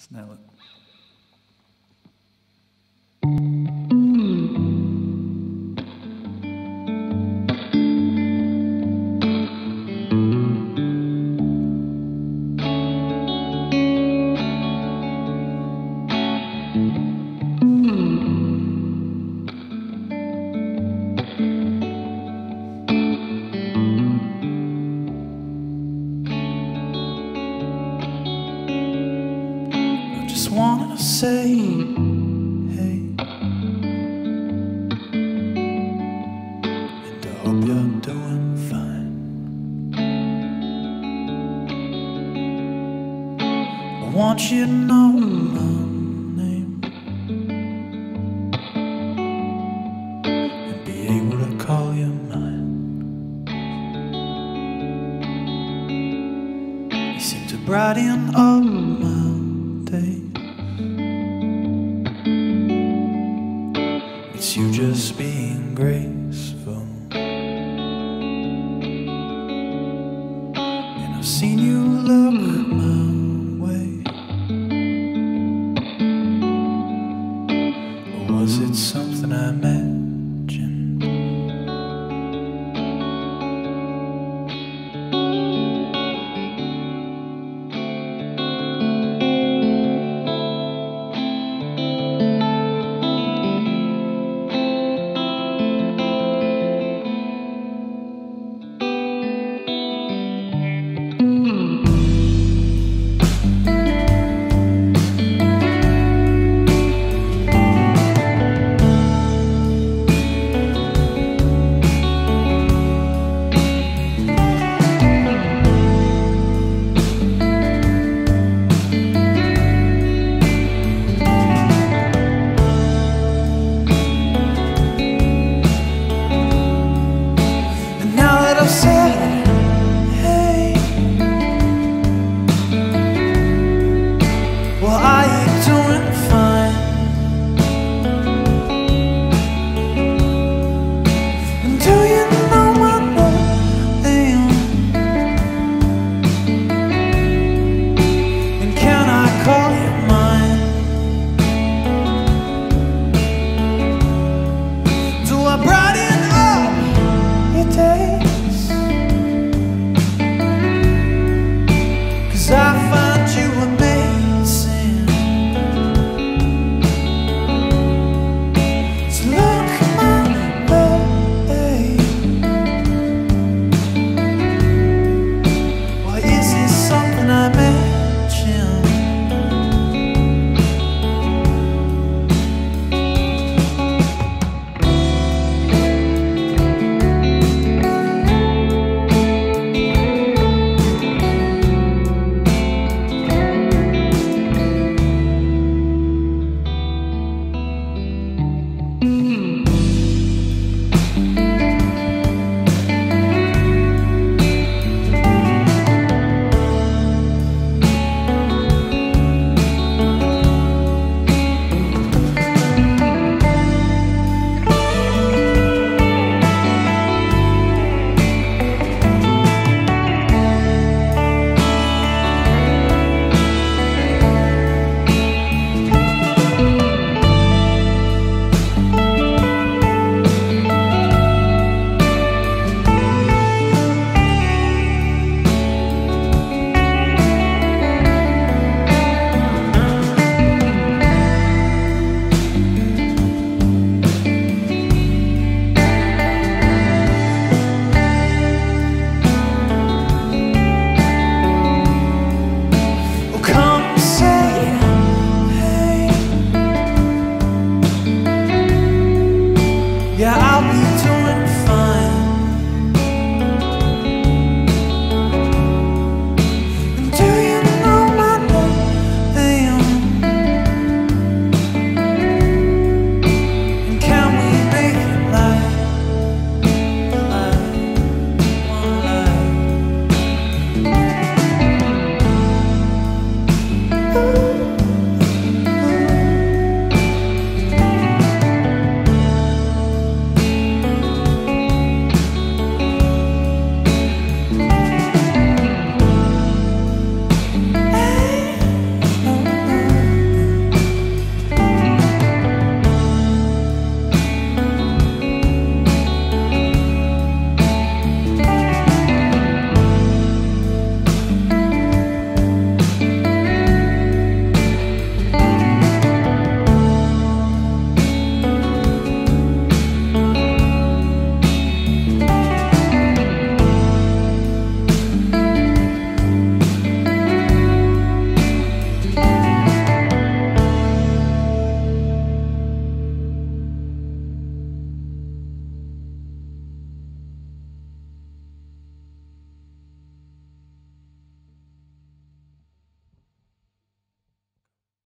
Snälla. I just wanna say, hey, and I hope you're doing fine. I want you to know my name and be able to call you mine. You seem to brighten up It's you just being graceful. And I've seen you look my way. Or was it? Eu sei.